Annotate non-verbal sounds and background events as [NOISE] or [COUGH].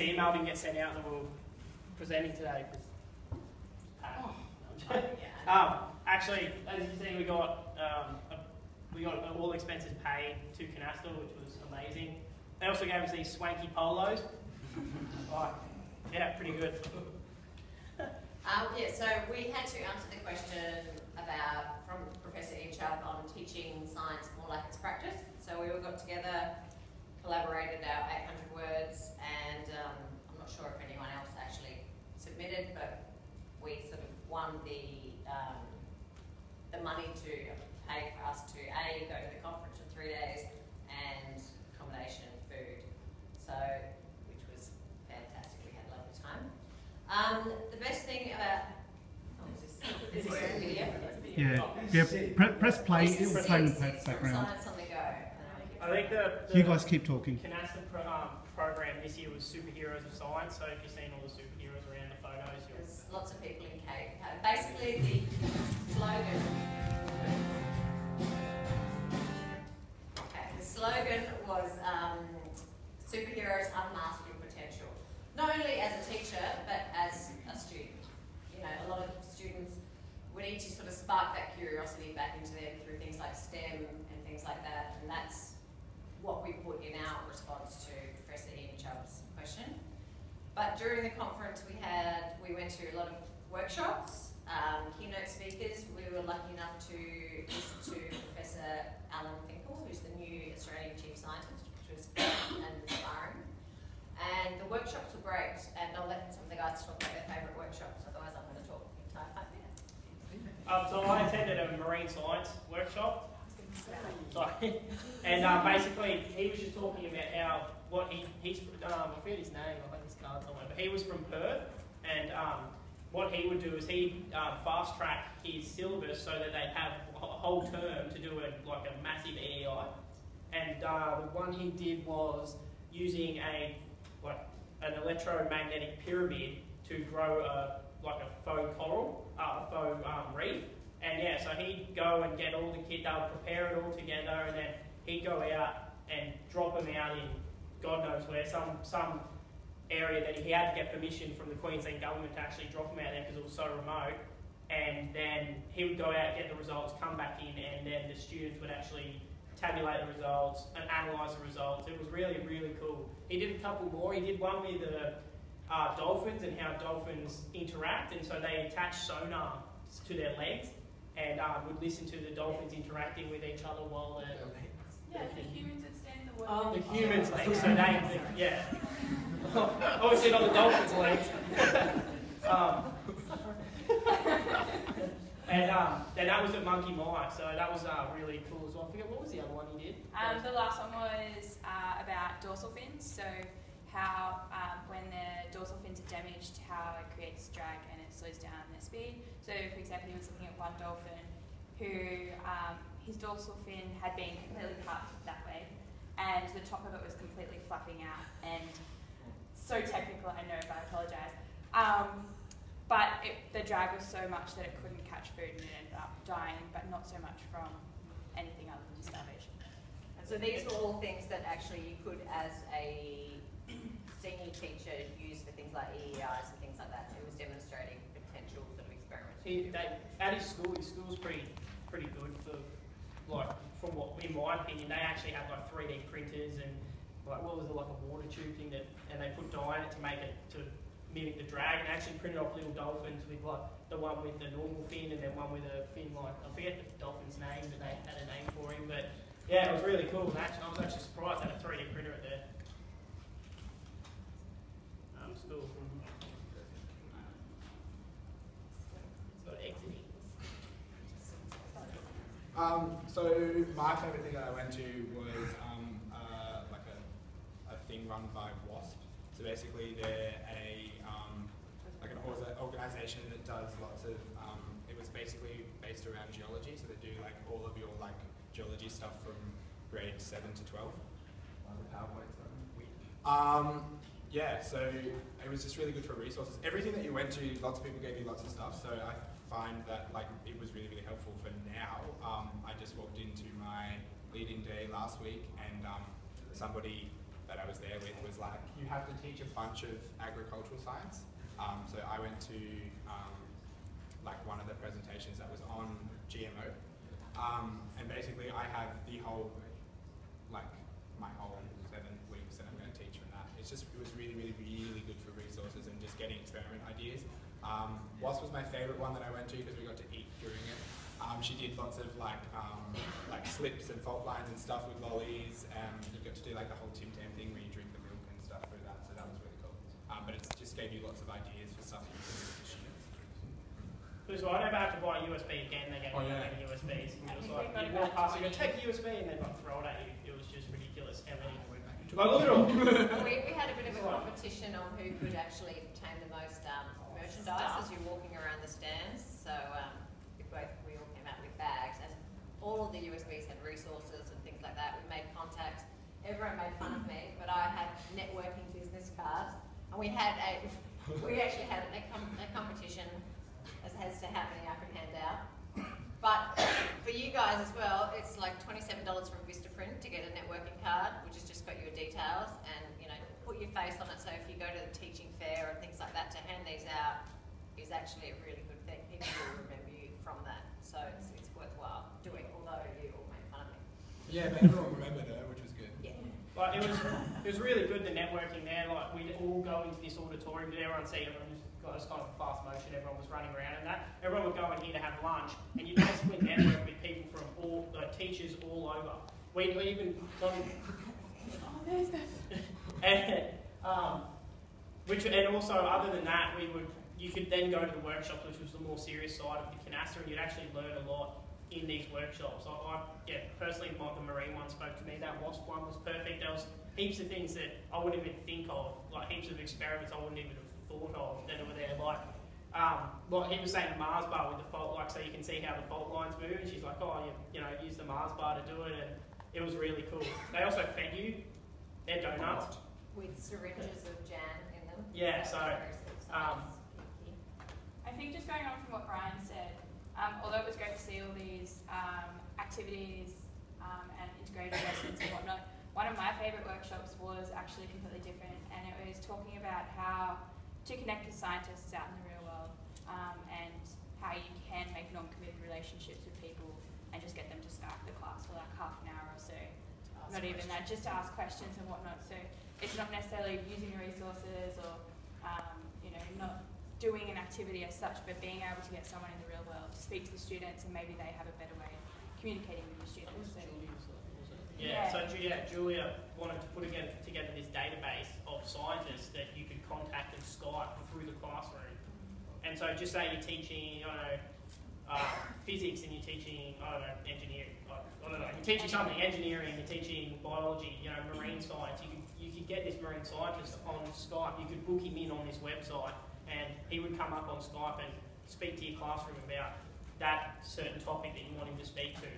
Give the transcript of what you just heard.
email didn't get sent out that we we're presenting today. Uh, [LAUGHS] um, actually, as you see, we got um, a, we got all expenses paid to CONASTA, which was amazing. They also gave us these swanky polos. [LAUGHS] oh, yeah, pretty good. [LAUGHS] Um, yeah, so we had to answer the question about from Professor Ian Chubb on teaching science more like it's practice. So we all got together, collaborated our 800 words, and um, I'm not sure if anyone else actually submitted, but we sort of won the um, the money to pay for us to a go to the conference for three days and accommodation and food. So which was fantastic. We had a lovely time. Um, the best thing about oh, is this, is this video? Yeah, yeah. Pre press play. It'll is play in the background. Science on the go. I think the, the You guys keep talking. CONASTA pro, um, program this year was superheroes of science. So if you've seen all the superheroes around the photos, you'll There's lots of people in cake. Uh, basically, the slogan. Um, so I attended a marine science workshop. Sorry. [LAUGHS] and uh, basically, he was just talking about how what he he's um, I forget his name. I think his card somewhere, but he was from Perth, and um, what he would do is he uh, fast track his syllabus so that they'd have a whole term to do a like a massive EEI. And uh, the one he did was using a like an electromagnetic pyramid to grow a like a faux coral, uh, faux um, reef. And yeah, so he'd go and get all the kit, they would prepare it all together, and then he'd go out and drop them out in God knows where, some some area that he had to get permission from the Queensland government to actually drop them out there because it was so remote. And then he would go out, get the results, come back in, and then the students would actually tabulate the results and analyse the results. It was really, really cool. He did a couple more. He did one with the uh, dolphins and how dolphins interact, and so they attach sonar to their legs and uh, would listen to the dolphins interacting with each other while they're. Yeah, the humans that stand in the Oh, water. the humans' legs, so they, yeah. [LAUGHS] Obviously not the dolphins' legs. [LAUGHS] um, and um, then that was at Monkey Mia, so that was uh, really cool as well. I forget what was the other one you did. Um, the last one was uh, about dorsal fins. So how um, when the dorsal fins are damaged, how it creates drag and it slows down their speed. So for example, he was looking at one dolphin who um, his dorsal fin had been completely cut that way, and the top of it was completely flapping out. And so technical, I know, but I apologise. Um, but it, the drag was so much that it couldn't catch food and it ended up dying, but not so much from anything other than starvation. And so these were all things that actually you could, as a senior teacher, used for things like EEIs and things like that. It was demonstrating potential sort of experiments. At his school, his school's pretty pretty good for like from what in my opinion, they actually have like 3D printers and like what was it like a water tube thing that and they put dye in it to make it to mimic the drag and actually printed off little dolphins with like the one with the normal fin and then one with a fin like I forget the dolphin's name, but they had a name for him. But yeah, it was really cool. And actually, I was actually surprised they had a 3D printer at there. Um, school. Sort of exiting. Um, so my favourite thing that I went to was um, uh, like a, a thing run by WASP. So basically, they're a um, like an organisation that does lots of. Um, it was basically based around geology, so they do like all of your like geology stuff from grade seven to twelve. Um, yeah, so it was just really good for resources. Everything that you went to, lots of people gave you lots of stuff. So I find that like it was really really helpful for now. Um, I just walked into my leading day last week, and um, somebody that I was there with was like, you have to teach a bunch of agricultural science. Um, so I went to um, like one of the presentations that was on GMO. Um, and basically I have the whole, like my whole seven weeks that I'm going to teach from that. It's just, it was really, really, really good for resources and just getting experiment ideas. Um, WASP was my favourite one that I went to because we got to eat during it. Um, she did lots of like um, like slips and fault lines and stuff with lollies. Um, you got to do like the whole Tim Tam thing where you drink the milk and stuff through that. So that was really cool. Um, but it just gave you lots of ideas for stuff you can do with the students. Because I never had to buy a USB again, they gave Oh, me yeah. many USBs. And it was like, you we walk got past, you go, take a USB, and then like throw it at you. It was just ridiculous how many. Took Like, look at all. We, we had a bit of a competition on who could actually obtain the most um, merchandise as you're walking around the stands. So um, we both we all came out with bags, and all of the USBs had resources and things like that. We made contacts. Everyone made fun of me, but I had networking business cards, and we had a [LAUGHS] we actually had a, com- a competition as has to happen. I could hand out. But for you guys as well, it's like twenty-seven dollars from Vistaprint to get a networking card, which has just got your details and you know put your face on it. So if you go to the teaching fair and things like that, to hand these out is actually a really good thing. People will remember you from that, so it's, it's worthwhile doing. Although you all made fun of me. Yeah, but everyone remembered her, which was good. Yeah. Like it was, it was really good the networking there. Like we'd all go into this auditorium, did everyone see everyone just got this kind of fast motion, everyone was running around and that. Everyone would go in here to have lunch, and you basically network with people from all, like teachers all over. We we even gone, Oh, there's that. [LAUGHS] and um, which and also other than that, we would you could then go to the workshops, which was the more serious side of the CONASTA, and you'd actually learn a lot in these workshops. I, I yeah, personally, my, the marine one spoke to me. That wasp one was perfect. There was heaps of things that I wouldn't even think of, like heaps of experiments I wouldn't even have thought of that were there. Like, um, like he was saying the Mars bar with the fault, like so you can see how the fault lines move, and she's like, oh, you, you know, use the Mars bar to do it, and it was really cool. They also fed you their donuts. With syringes of jam in them. Yeah, so, very sort of um. I think just going on from what Ryan said, um, although it was great to see all these um, activities um, and integrated lessons and whatnot, one of my favourite workshops was actually completely different, and it was talking about how to connect with scientists out in the real world um, and how you can make non-committed relationships with people and just get them to start the class for like half an hour or so. Not even that, just to ask questions and whatnot. So it's not necessarily using the resources or um, you know not doing an activity as such, but being able to get someone in the real world to speak to the students and maybe they have a better way of communicating with the students. So, Yeah, Yeah. so Ju- yeah, Julia wanted to put together, together this database of scientists that you could contact and Skype through the classroom. And so just say you're teaching, I don't know, uh, physics and you're teaching, I don't know, engineering. I I don't know, you're teaching something, engineering, you're teaching biology, you know, marine science. You could, you could get this marine scientist on Skype, you could book him in on this website and he would come up on Skype and speak to your classroom about that certain topic that you want him to speak to.